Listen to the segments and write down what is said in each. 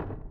you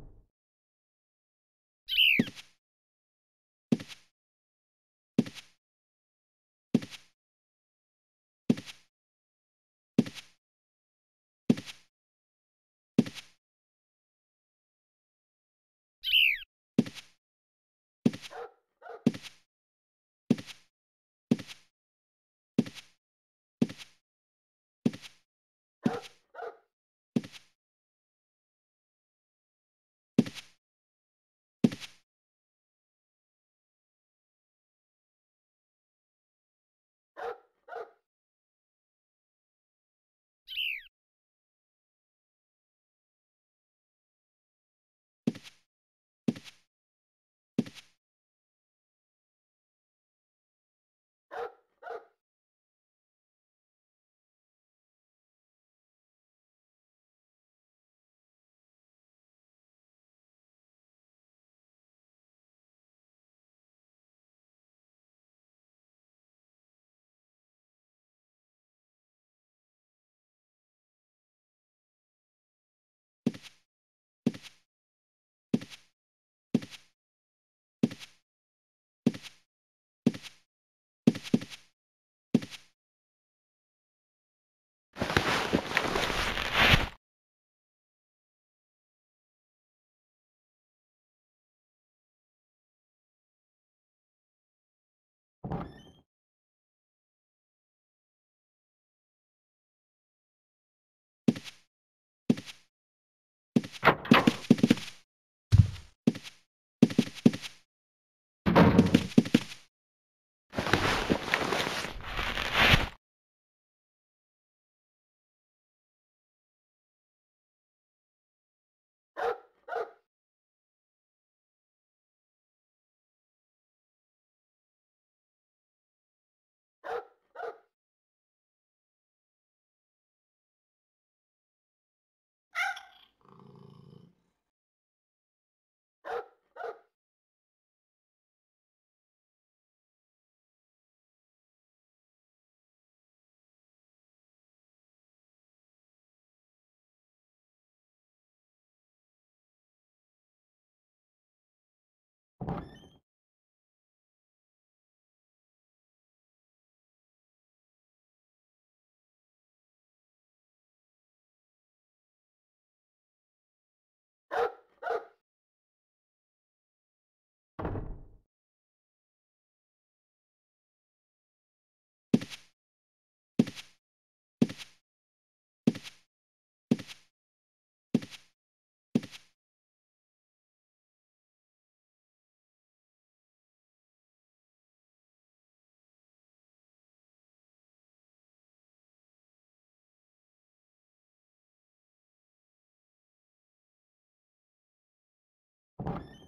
You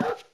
Oh.